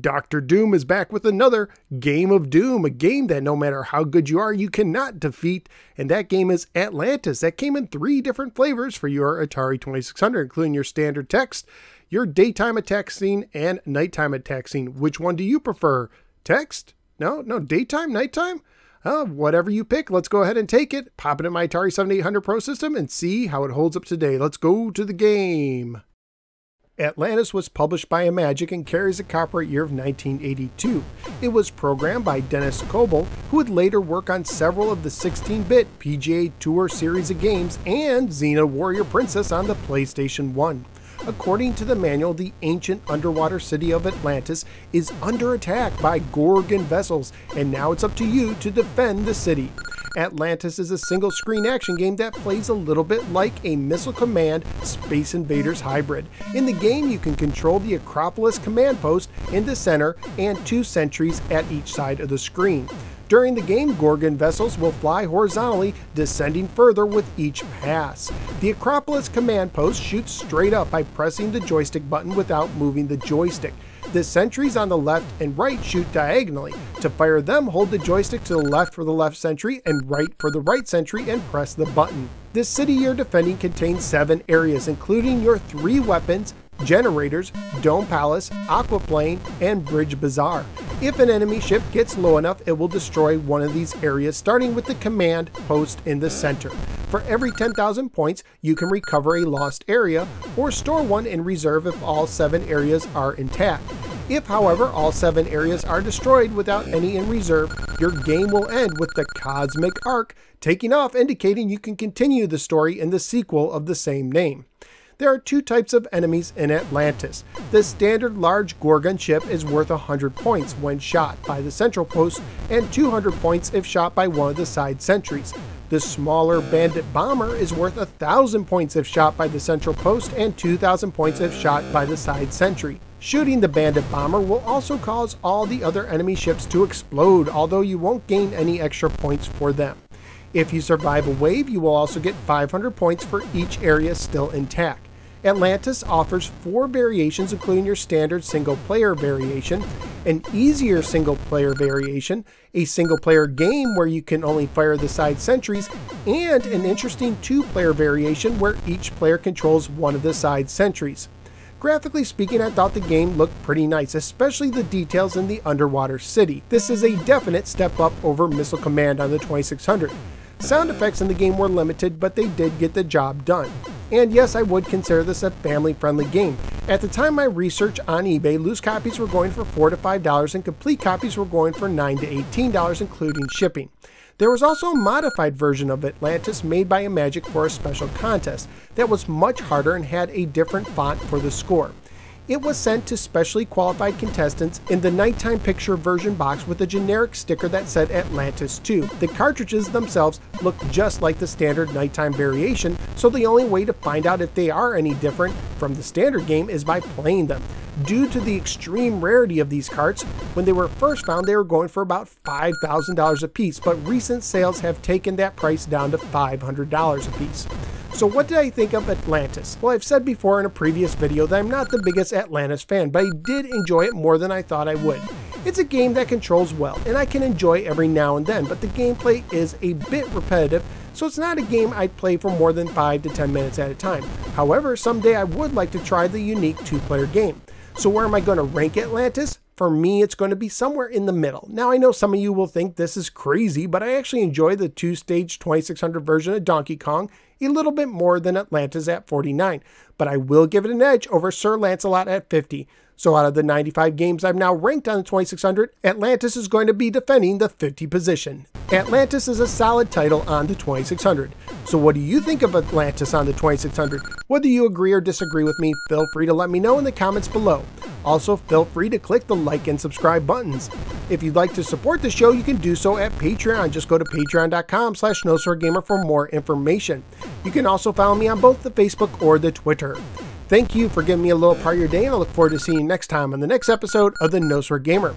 Doctor Doom is back with another Game of Doom, a game that no matter how good you are, you cannot defeat. And that game is Atlantis. That came in three different flavors for your Atari 2600, including your standard text, your daytime attack scene, and nighttime attack scene. Which one do you prefer? Text? No, no, daytime, nighttime? Uh, whatever you pick, let's go ahead and take it, pop it in my Atari 7800 Pro system, and see how it holds up today. Let's go to the game. Atlantis was published by Imagic and carries a copyright year of 1982. It was programmed by Dennis Koble, who would later work on several of the 16 bit PGA Tour series of games and Xena Warrior Princess on the PlayStation 1. According to the manual, the ancient underwater city of Atlantis is under attack by Gorgon vessels, and now it's up to you to defend the city. Atlantis is a single screen action game that plays a little bit like a Missile Command Space Invaders hybrid. In the game, you can control the Acropolis command post in the center and two sentries at each side of the screen. During the game, Gorgon vessels will fly horizontally, descending further with each pass. The Acropolis command post shoots straight up by pressing the joystick button without moving the joystick. The sentries on the left and right shoot diagonally. To fire them, hold the joystick to the left for the left sentry and right for the right sentry and press the button. This city you're defending contains seven areas, including your three weapons, generators, Dome Palace, Aquaplane, and Bridge Bazaar. If an enemy ship gets low enough, it will destroy one of these areas, starting with the command post in the center. For every 10,000 points, you can recover a lost area, or store one in reserve if all seven areas are intact. If, however, all seven areas are destroyed without any in reserve, your game will end with the Cosmic Ark taking off, indicating you can continue the story in the sequel of the same name. There are two types of enemies in Atlantis. The standard large Gorgon ship is worth 100 points when shot by the central post and 200 points if shot by one of the side sentries. The smaller Bandit bomber is worth 1000 points if shot by the central post and 2000 points if shot by the side sentry. Shooting the Bandit bomber will also cause all the other enemy ships to explode, although you won't gain any extra points for them. If you survive a wave, you will also get 500 points for each area still intact. Atlantis offers four variations, including your standard single player variation, an easier single player variation, a single player game where you can only fire the side sentries, and an interesting two player variation where each player controls one of the side sentries. Graphically speaking, I thought the game looked pretty nice, especially the details in the underwater city. This is a definite step up over Missile Command on the 2600. Sound effects in the game were limited, but they did get the job done. And yes, I would consider this a family friendly game. At the time my research on eBay, loose copies were going for 4 to $5 and complete copies were going for 9 to $18, including shipping. There was also a modified version of Atlantis made by Imagic for a special contest that was much harder and had a different font for the score. It was sent to specially qualified contestants in the nighttime picture version box with a generic sticker that said Atlantis 2. The cartridges themselves look just like the standard nighttime variation, so the only way to find out if they are any different from the standard game is by playing them. Due to the extreme rarity of these carts, when they were first found they were going for about $5,000 a piece, but recent sales have taken that price down to $500 a piece. So what did I think of Atlantis? Well, I've said before in a previous video that I'm not the biggest Atlantis fan, but I did enjoy it more than I thought I would. It's a game that controls well, and I can enjoy every now and then, but the gameplay is a bit repetitive, so it's not a game I'd play for more than 5 to 10 minutes at a time. However, someday I would like to try the unique two-player game. So where am I going to rank Atlantis? For me, it's going to be somewhere in the middle. Now, I know some of you will think this is crazy, but I actually enjoy the two stage 2600 version of Donkey Kong a little bit more than Atlantis at 49, but I will give it an edge over Sir Lancelot at 50. So out of the 95 games I've now ranked on the 2600, Atlantis is going to be defending the 50 position. Atlantis is a solid title on the 2600. So what do you think of Atlantis on the 2600? Whether you agree or disagree with me, feel free to let me know in the comments below. Also, feel free to click the like and subscribe buttons. If you'd like to support the show, you can do so at Patreon. Just go to patreon.com slash gamer for more information. You can also follow me on both the Facebook or the Twitter. Thank you for giving me a little part of your day, and I look forward to seeing you next time on the next episode of the No Swear Gamer.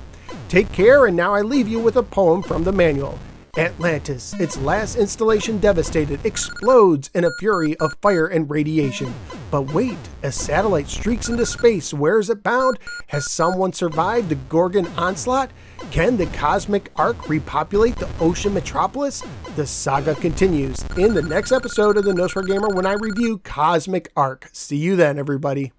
Take care, and now I leave you with a poem from the manual. Atlantis, its last installation devastated, explodes in a fury of fire and radiation. But wait, a satellite streaks into space. Where is it bound? Has someone survived the Gorgon onslaught? Can the cosmic ark repopulate the ocean metropolis? The saga continues in the next episode of the No Gamer when I review Cosmic Ark. See you then, everybody.